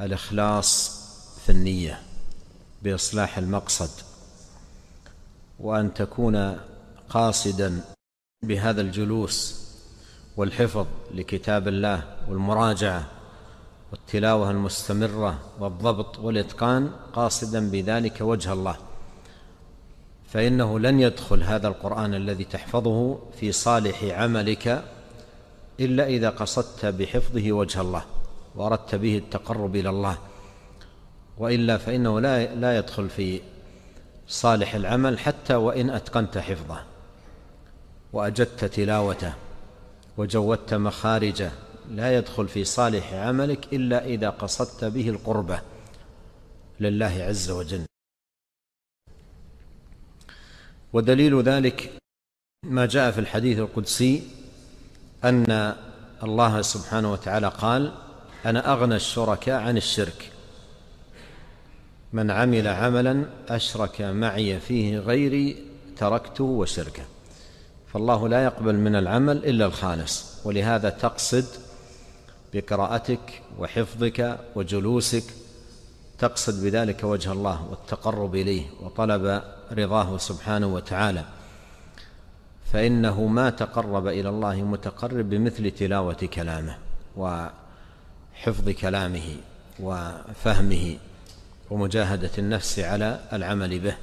الإخلاص في النية بإصلاح المقصد وأن تكون قاصدا بهذا الجلوس والحفظ لكتاب الله والمراجعة والتلاوة المستمرة والضبط والإتقان قاصدا بذلك وجه الله. فإنه لن يدخل هذا القرآن الذي تحفظه في صالح عملك إلا إذا قصدت بحفظه وجه الله. وأردت به التقرب إلى الله وإلا فإنه لا لا يدخل في صالح العمل حتى وإن أتقنت حفظه وأجدت تلاوته وجودت مخارجه لا يدخل في صالح عملك إلا إذا قصدت به القربة لله عز وجل. ودليل ذلك ما جاء في الحديث القدسي أن الله سبحانه وتعالى قال أنا أغنى الشركاء عن الشرك. من عمل عملا أشرك معي فيه غيري تركته وشركه. فالله لا يقبل من العمل إلا الخالص. ولهذا تقصد بقراءتك وحفظك وجلوسك. تقصد بذلك وجه الله والتقرب إليه وطلب رضاه سبحانه وتعالى. فإنه ما تقرب إلى الله متقرب بمثل تلاوة كلامه. وحفظ كلامه وفهمه ومجاهدة النفس على العمل به.